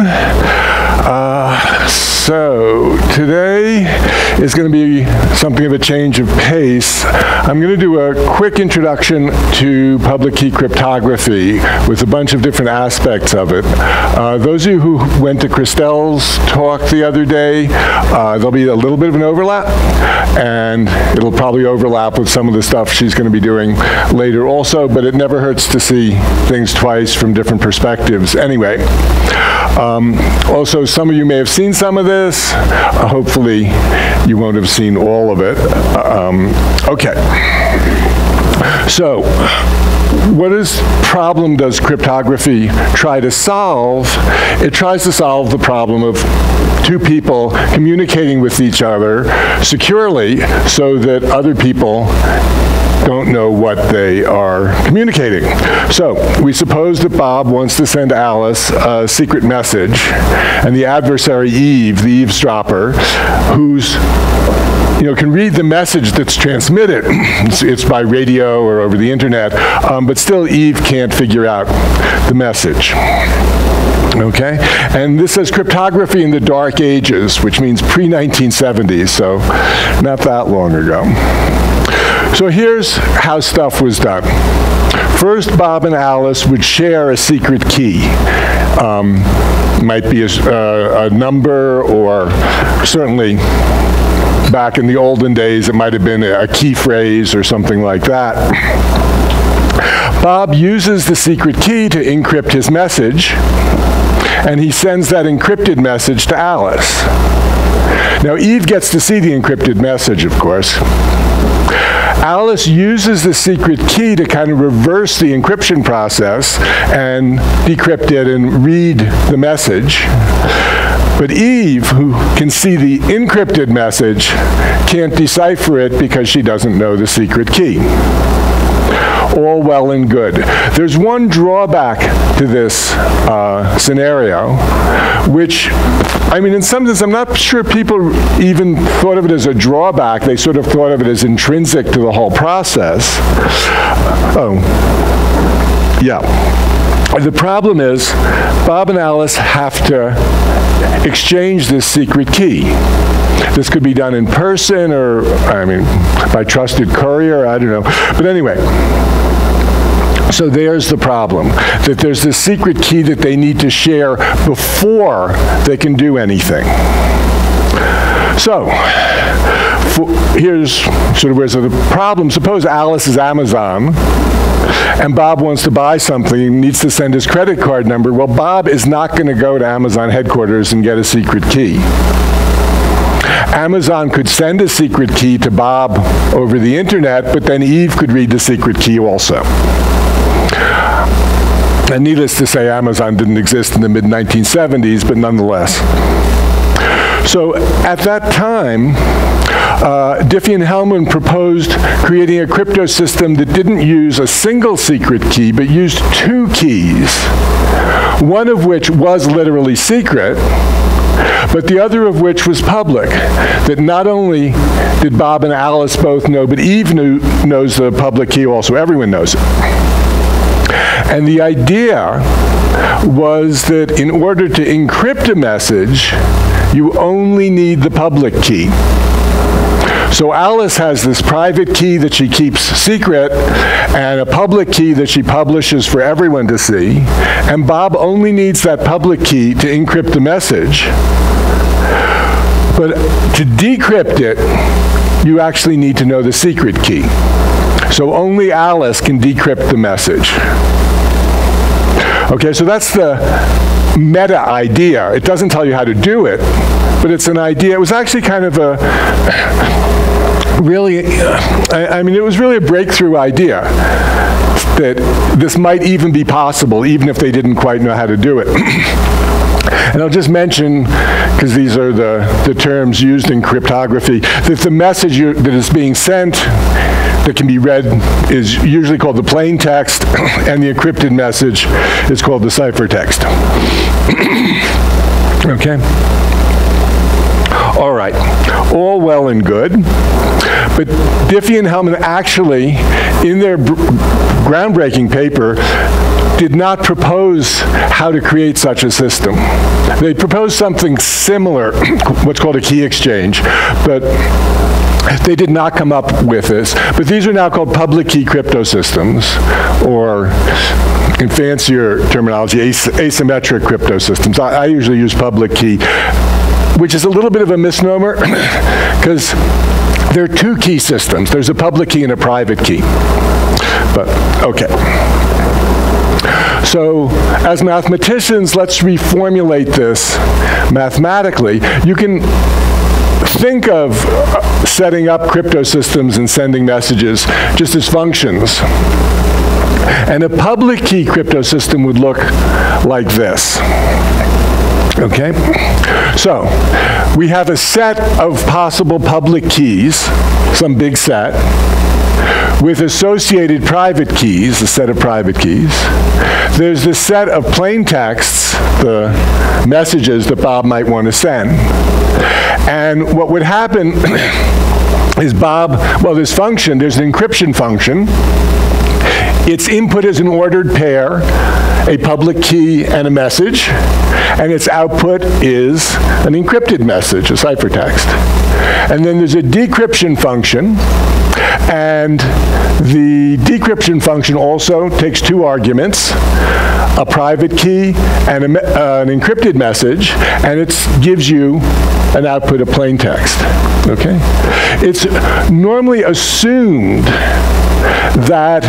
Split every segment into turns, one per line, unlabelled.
Uh, so today is going to be something of a change of pace. I'm going to do a quick introduction to public key cryptography with a bunch of different aspects of it. Uh, those of you who went to Christelle's talk the other day, uh, there'll be a little bit of an overlap, and it'll probably overlap with some of the stuff she's going to be doing later also, but it never hurts to see things twice from different perspectives. Anyway, um, also, some of you may have seen some of this. Uh, hopefully, you won't have seen all of it. Um, okay. So, what is problem does cryptography try to solve? It tries to solve the problem of two people communicating with each other securely so that other people don't know what they are communicating. So we suppose that Bob wants to send Alice a secret message, and the adversary Eve, the eavesdropper, who's you know, can read the message that's transmitted. It's, it's by radio or over the internet, um, but still Eve can't figure out the message. Okay? And this says cryptography in the dark ages, which means pre-1970s, so not that long ago. So here's how stuff was done. First, Bob and Alice would share a secret key. Um, might be a, uh, a number or certainly back in the olden days it might have been a key phrase or something like that. Bob uses the secret key to encrypt his message, and he sends that encrypted message to Alice. Now, Eve gets to see the encrypted message, of course. Alice uses the secret key to kind of reverse the encryption process and decrypt it and read the message. But Eve, who can see the encrypted message, can't decipher it because she doesn't know the secret key all well and good. There's one drawback to this uh, scenario, which, I mean, in some sense, I'm not sure people even thought of it as a drawback. They sort of thought of it as intrinsic to the whole process. Oh, yeah. The problem is, Bob and Alice have to exchange this secret key. This could be done in person or, I mean, by trusted courier, I don't know. But anyway, so there's the problem, that there's this secret key that they need to share before they can do anything. So, here's sort of where's the problem. Suppose Alice is Amazon and Bob wants to buy something, needs to send his credit card number. Well, Bob is not going to go to Amazon headquarters and get a secret key. Amazon could send a secret key to Bob over the internet, but then Eve could read the secret key also. And needless to say, Amazon didn't exist in the mid 1970s, but nonetheless. So at that time, uh, Diffie and Hellman proposed creating a crypto system that didn't use a single secret key, but used two keys, one of which was literally secret, but the other of which was public. That not only did Bob and Alice both know, but Eve knew, knows the public key also. Everyone knows it. And the idea was that in order to encrypt a message, you only need the public key. So Alice has this private key that she keeps secret and a public key that she publishes for everyone to see. And Bob only needs that public key to encrypt the message. But to decrypt it, you actually need to know the secret key. So only Alice can decrypt the message. Okay, so that's the meta idea. It doesn't tell you how to do it, but it's an idea. It was actually kind of a really, I, I mean, it was really a breakthrough idea that this might even be possible, even if they didn't quite know how to do it. And I'll just mention, because these are the, the terms used in cryptography, that the message that is being sent that can be read is usually called the plain text, and the encrypted message is called the ciphertext. okay? All right, all well and good. But Diffie and Hellman actually, in their groundbreaking paper, did not propose how to create such a system. They proposed something similar, what's called a key exchange, but they did not come up with this, but these are now called public key crypto systems, or in fancier terminology, as asymmetric crypto systems. I, I usually use public key, which is a little bit of a misnomer, because there are two key systems. There's a public key and a private key. But, okay. So as mathematicians, let's reformulate this mathematically. You can think of uh, setting up crypto systems and sending messages just as functions. And a public key crypto system would look like this. Okay? So, we have a set of possible public keys, some big set, with associated private keys, a set of private keys. There's the set of plain texts, the messages that Bob might want to send. And what would happen is Bob, well, this function, there's an encryption function. Its input is an ordered pair, a public key and a message, and its output is an encrypted message, a ciphertext. And then there's a decryption function, and the decryption function also takes two arguments, a private key and a, uh, an encrypted message, and it gives you an output of plain text. Okay? It's normally assumed that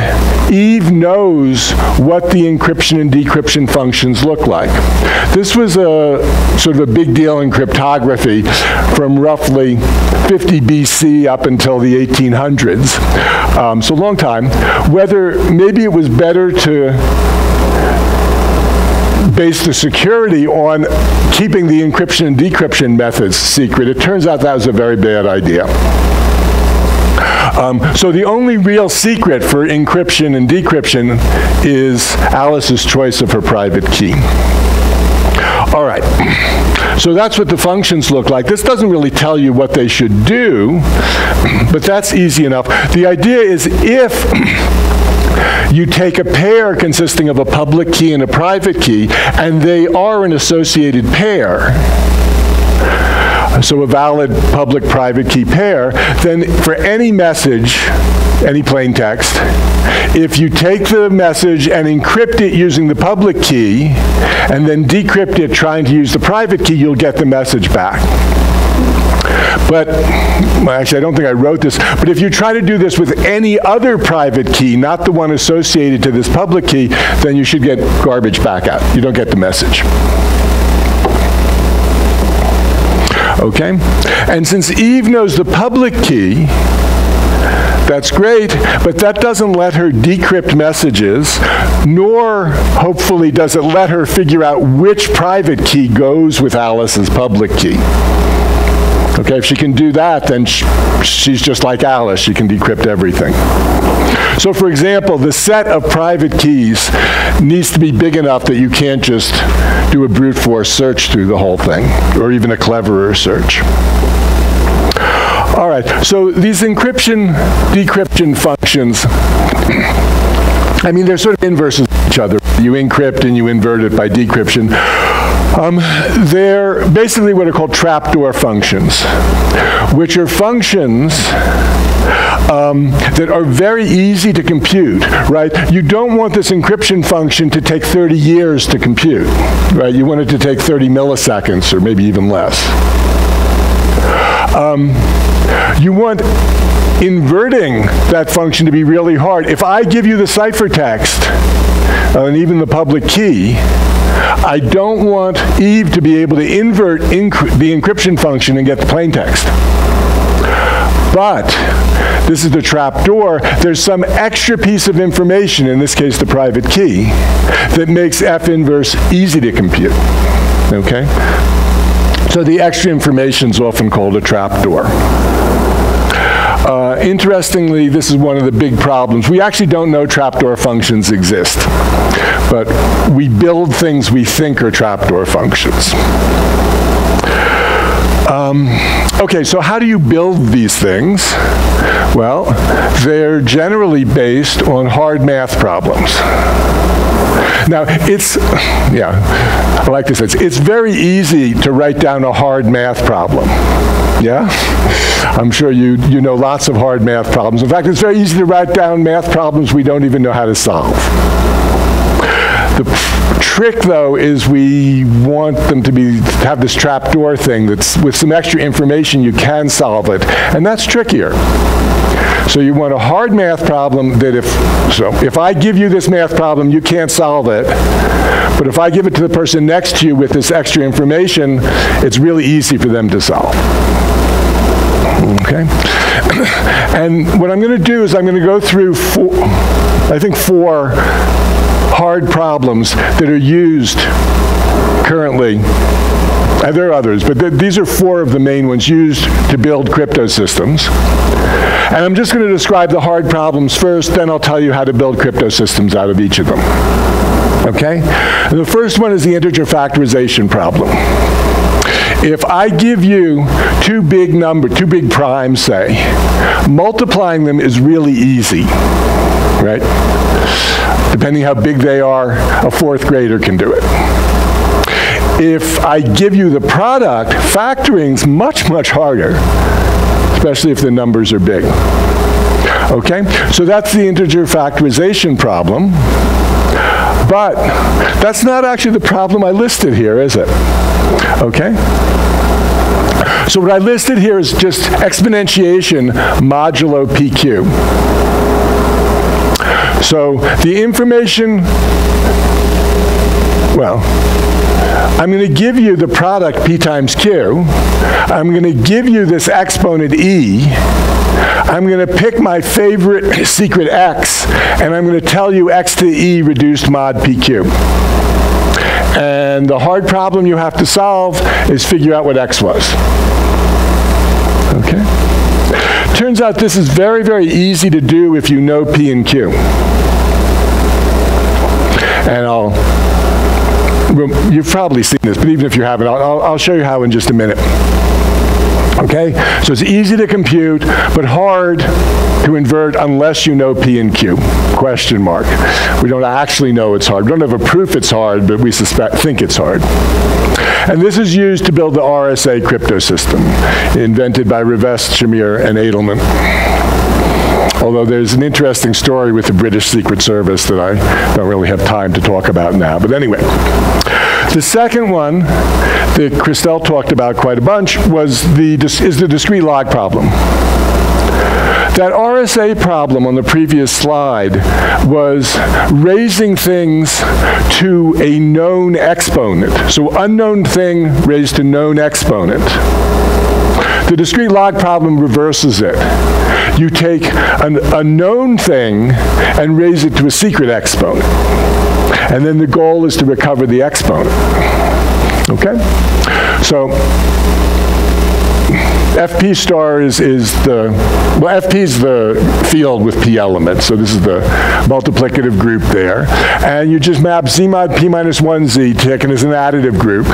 Eve knows what the encryption and decryption functions look like. This was a sort of a big deal in cryptography from roughly 50 BC up until the 1800s, um, so a long time, whether maybe it was better to base the security on keeping the encryption and decryption methods secret. It turns out that was a very bad idea. Um, so the only real secret for encryption and decryption is Alice's choice of her private key. All right. So that's what the functions look like. This doesn't really tell you what they should do, but that's easy enough. The idea is if you take a pair consisting of a public key and a private key, and they are an associated pair, so a valid public-private key pair, then for any message, any plain text, if you take the message and encrypt it using the public key, and then decrypt it trying to use the private key, you'll get the message back. But, well, actually, I don't think I wrote this, but if you try to do this with any other private key, not the one associated to this public key, then you should get garbage back out. You don't get the message. Okay? And since Eve knows the public key, that's great, but that doesn't let her decrypt messages, nor hopefully does it let her figure out which private key goes with Alice's public key. Okay, if she can do that, then sh she's just like Alice. She can decrypt everything. So for example, the set of private keys needs to be big enough that you can't just do a brute force search through the whole thing, or even a cleverer search. All right, so these encryption, decryption functions, I mean, they're sort of inverses of each other. You encrypt and you invert it by decryption. Um, they're basically what are called trapdoor functions, which are functions um, that are very easy to compute, right? You don't want this encryption function to take 30 years to compute, right? You want it to take 30 milliseconds or maybe even less. Um, you want inverting that function to be really hard. If I give you the ciphertext, uh, and even the public key, I don't want Eve to be able to invert inc the encryption function and get the plain text. But this is the trap door. There's some extra piece of information, in this case the private key, that makes F inverse easy to compute. Okay? So the extra information is often called a trap door. Uh, interestingly, this is one of the big problems. We actually don't know trapdoor functions exist, but we build things we think are trapdoor functions. Um, okay, so how do you build these things? Well, they're generally based on hard math problems. Now, it's, yeah, I like this. It's, it's very easy to write down a hard math problem. Yeah? I'm sure you, you know lots of hard math problems. In fact, it's very easy to write down math problems we don't even know how to solve. The trick, though, is we want them to be have this trapdoor thing that's with some extra information you can solve it, and that's trickier. So you want a hard math problem that if so if I give you this math problem, you can't solve it. But if I give it to the person next to you with this extra information, it's really easy for them to solve. Okay? and what I'm going to do is I'm going to go through four, I think four hard problems that are used currently. And there are others, but th these are four of the main ones used to build crypto systems. And I'm just going to describe the hard problems first, then I'll tell you how to build crypto systems out of each of them. Okay? And the first one is the integer factorization problem. If I give you two big number, two big primes, say, multiplying them is really easy, right? Depending how big they are, a fourth grader can do it. If I give you the product, factoring's much, much harder, especially if the numbers are big. Okay, so that's the integer factorization problem. But that's not actually the problem I listed here, is it? Okay? So what I listed here is just exponentiation modulo PQ. So the information, well, I'm going to give you the product P times Q. I'm going to give you this exponent E. I'm going to pick my favorite secret X, and I'm going to tell you X to the E reduced mod PQ. And the hard problem you have to solve is figure out what X was. Okay? Turns out this is very, very easy to do if you know P and Q. And I'll, you've probably seen this, but even if you haven't, I'll, I'll show you how in just a minute. Okay? So it's easy to compute, but hard to invert unless you know P and Q. Question mark. We don't actually know it's hard. We don't have a proof it's hard, but we suspect, think it's hard. And this is used to build the RSA crypto system, invented by Rivest, Shamir, and Adleman. Although there's an interesting story with the British Secret Service that I don't really have time to talk about now. But anyway, the second one that Christelle talked about quite a bunch was the, is the discrete log problem. That RSA problem on the previous slide was raising things to a known exponent. So unknown thing raised to known exponent. The discrete log problem reverses it. You take an, a known thing and raise it to a secret exponent. And then the goal is to recover the exponent. Okay? So FP star is, is the, well, FP is the field with P elements, so this is the multiplicative group there. And you just map Z mod P minus 1Z taken as an additive group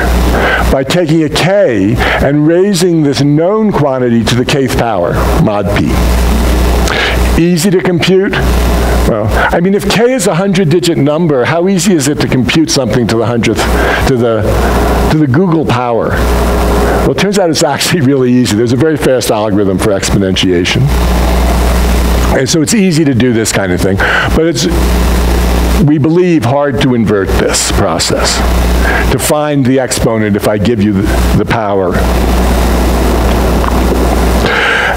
by taking a K and raising this known quantity to the kth power, mod P. Easy to compute? Well, I mean, if k is a hundred-digit number, how easy is it to compute something to the hundredth, to the, to the googol power? Well, it turns out it's actually really easy. There's a very fast algorithm for exponentiation. And so it's easy to do this kind of thing. But it's, we believe, hard to invert this process, to find the exponent if I give you the, the power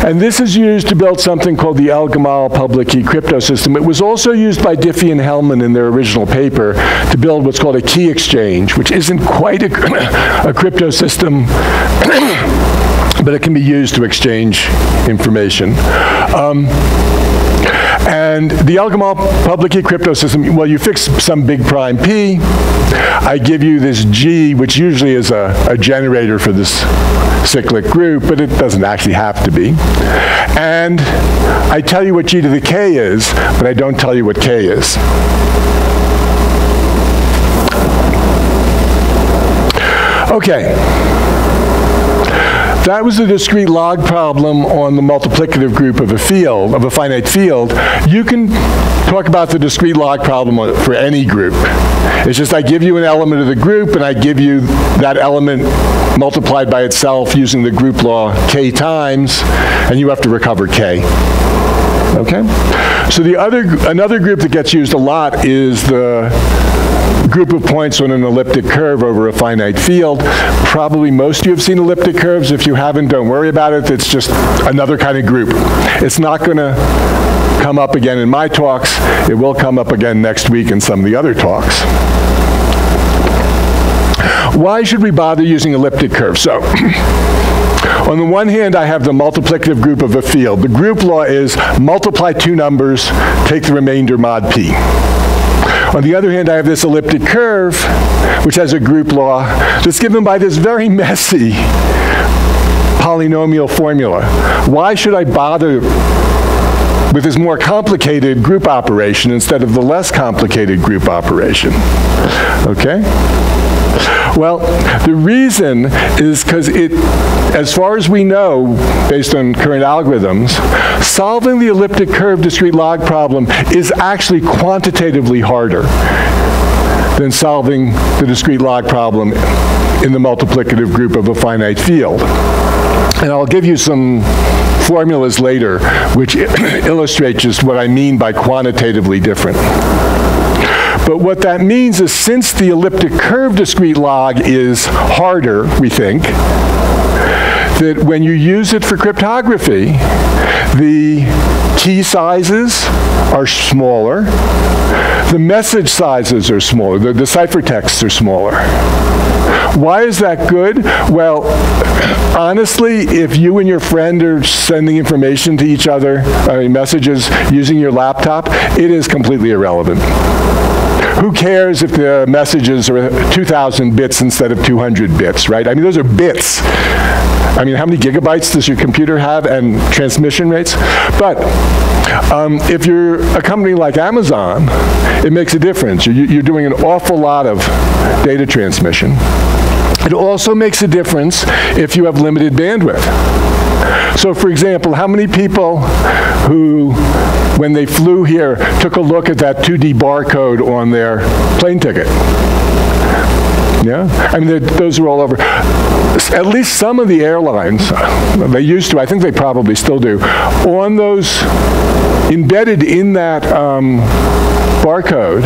and this is used to build something called the El-Gamal public key crypto system. It was also used by Diffie and Hellman in their original paper to build what's called a key exchange, which isn't quite a, a crypto system, but it can be used to exchange information. Um, and the El-Gamal public key crypto system, well, you fix some big prime P. I give you this G, which usually is a, a generator for this cyclic group, but it doesn't actually have to be. And I tell you what G to the K is, but I don't tell you what K is. Okay. That was the discrete log problem on the multiplicative group of a field, of a finite field. You can talk about the discrete log problem for any group. It's just I give you an element of the group and I give you that element multiplied by itself using the group law k times, and you have to recover k. Okay? So the other, another group that gets used a lot is the group of points on an elliptic curve over a finite field. Probably most of you have seen elliptic curves. If you haven't, don't worry about it. It's just another kind of group. It's not going to come up again in my talks. It will come up again next week in some of the other talks. Why should we bother using elliptic curves? So, on the one hand, I have the multiplicative group of a field. The group law is multiply two numbers, take the remainder mod p. On the other hand, I have this elliptic curve, which has a group law that's given by this very messy polynomial formula. Why should I bother with this more complicated group operation instead of the less complicated group operation? Okay? Well, the reason is because it, as far as we know, based on current algorithms, solving the elliptic curve discrete log problem is actually quantitatively harder than solving the discrete log problem in the multiplicative group of a finite field. And I'll give you some formulas later which illustrate just what I mean by quantitatively different. But what that means is since the elliptic curve discrete log is harder, we think, that when you use it for cryptography, the key sizes are smaller, the message sizes are smaller, the, the ciphertexts are smaller. Why is that good? Well, honestly, if you and your friend are sending information to each other, I mean, messages using your laptop, it is completely irrelevant. Who cares if the messages are 2,000 bits instead of 200 bits, right? I mean, those are bits. I mean, how many gigabytes does your computer have and transmission rates? But um, if you're a company like Amazon, it makes a difference. You're, you're doing an awful lot of data transmission. It also makes a difference if you have limited bandwidth. So for example, how many people who, when they flew here, took a look at that 2D barcode on their plane ticket? Yeah? I mean, those are all over. At least some of the airlines, they used to, I think they probably still do, on those, embedded in that um, barcode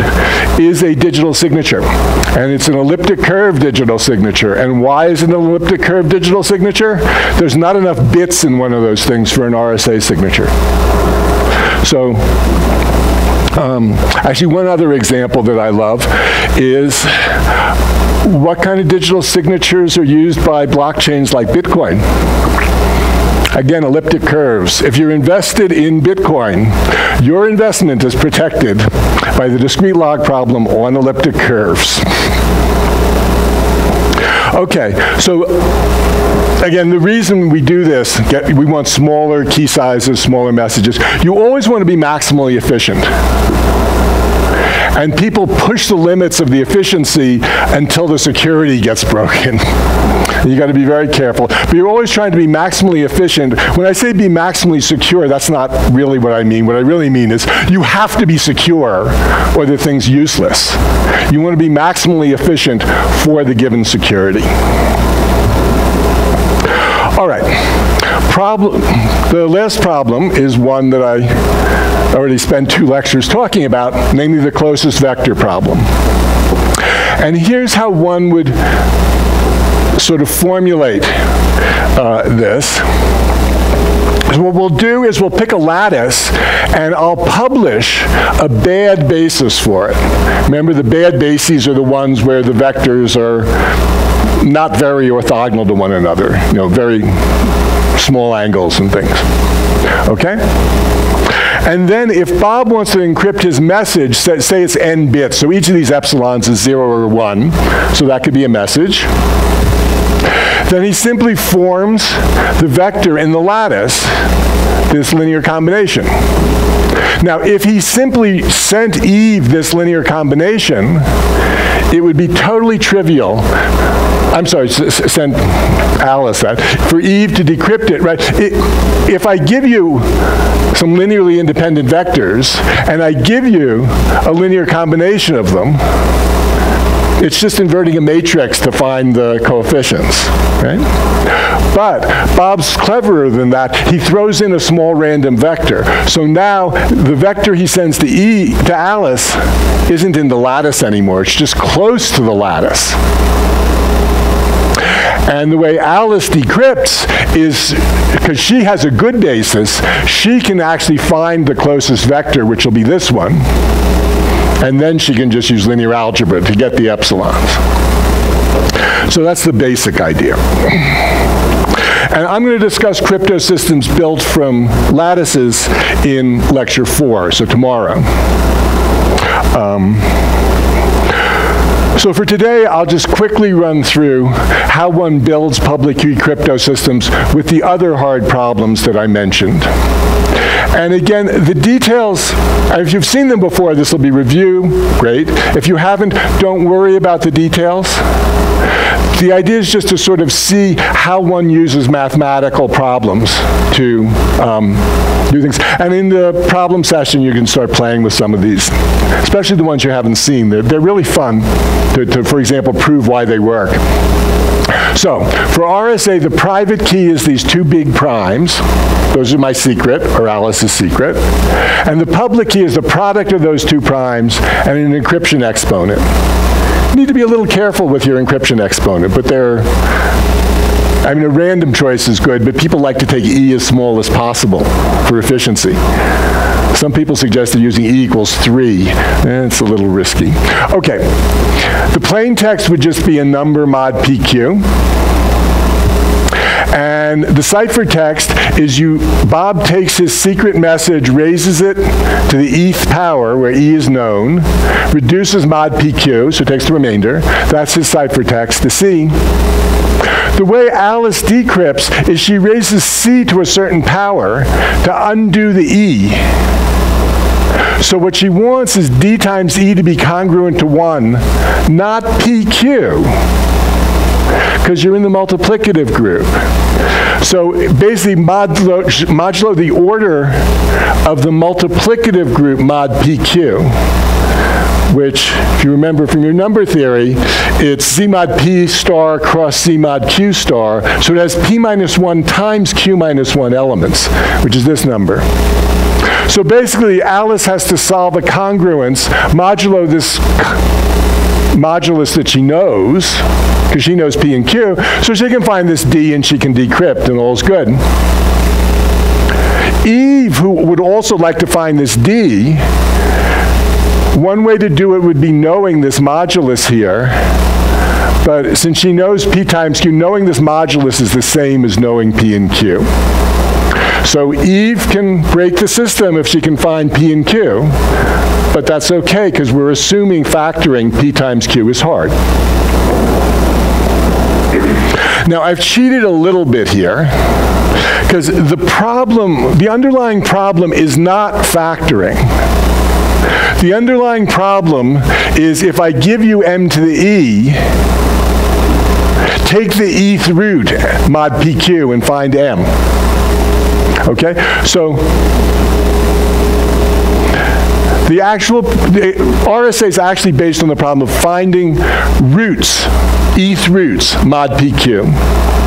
is a digital signature. And it's an elliptic curve digital signature. And why is it an elliptic curve digital signature? There's not enough bits in one of those things for an RSA signature. So um, actually, one other example that I love is what kind of digital signatures are used by blockchains like Bitcoin? Again, elliptic curves. If you're invested in Bitcoin, your investment is protected by the discrete log problem on elliptic curves. Okay, so again, the reason we do this, get, we want smaller key sizes, smaller messages. You always want to be maximally efficient. And people push the limits of the efficiency until the security gets broken. you got to be very careful. But you're always trying to be maximally efficient. When I say be maximally secure, that's not really what I mean. What I really mean is you have to be secure or the thing's useless. You want to be maximally efficient for the given security. All right. Problem, the last problem is one that I already spent two lectures talking about, namely the closest vector problem. And here's how one would sort of formulate uh, this. what we'll do is we'll pick a lattice and I'll publish a bad basis for it. Remember the bad bases are the ones where the vectors are not very orthogonal to one another, you know, very small angles and things. Okay? And then if Bob wants to encrypt his message, say, it's n bits, so each of these epsilons is 0 or 1, so that could be a message. Then he simply forms the vector in the lattice, this linear combination. Now, if he simply sent Eve this linear combination, it would be totally trivial I'm sorry, send Alice that, for Eve to decrypt it, right? It, if I give you some linearly independent vectors, and I give you a linear combination of them, it's just inverting a matrix to find the coefficients, right? But Bob's cleverer than that. He throws in a small random vector. So now the vector he sends to E to Alice isn't in the lattice anymore. It's just close to the lattice. And the way Alice decrypts is because she has a good basis, she can actually find the closest vector, which will be this one and then she can just use linear algebra to get the epsilons. So that's the basic idea. And I'm going to discuss crypto systems built from lattices in lecture four, so tomorrow. Um, so for today, I'll just quickly run through how one builds public key crypto systems with the other hard problems that I mentioned. And again, the details, if you've seen them before, this will be review, great. If you haven't, don't worry about the details. The idea is just to sort of see how one uses mathematical problems to um, do things. And in the problem session, you can start playing with some of these, especially the ones you haven't seen. They're, they're really fun to, to, for example, prove why they work. So, for RSA, the private key is these two big primes. Those are my secret, or Alice's secret. And the public key is the product of those two primes and an encryption exponent. Need to be a little careful with your encryption exponent, but they're I mean, a random choice is good, but people like to take E as small as possible for efficiency. Some people suggested using E equals 3. Eh, it's a little risky. Okay. The plain text would just be a number mod PQ. And the ciphertext is you, Bob takes his secret message, raises it to the eth power, where E is known, reduces mod PQ, so takes the remainder. That's his ciphertext. The C. The way Alice decrypts is she raises C to a certain power to undo the E. So what she wants is D times E to be congruent to 1, not PQ because you're in the multiplicative group. So basically modulo, modulo the order of the multiplicative group mod PQ which, if you remember from your number theory, it's Z mod P star cross Z mod Q star, so it has P minus 1 times Q minus 1 elements, which is this number. So basically, Alice has to solve a congruence modulo this modulus that she knows, because she knows P and Q, so she can find this D and she can decrypt and all's good. Eve, who would also like to find this D, one way to do it would be knowing this modulus here, but since she knows P times Q, knowing this modulus is the same as knowing P and Q. So Eve can break the system if she can find P and Q, but that's okay because we're assuming factoring P times Q is hard. Now I've cheated a little bit here because the problem, the underlying problem is not factoring. The underlying problem is if I give you m to the e, take the eth root mod pq and find m. Okay? So the actual the RSA is actually based on the problem of finding roots, eth roots, mod PQ.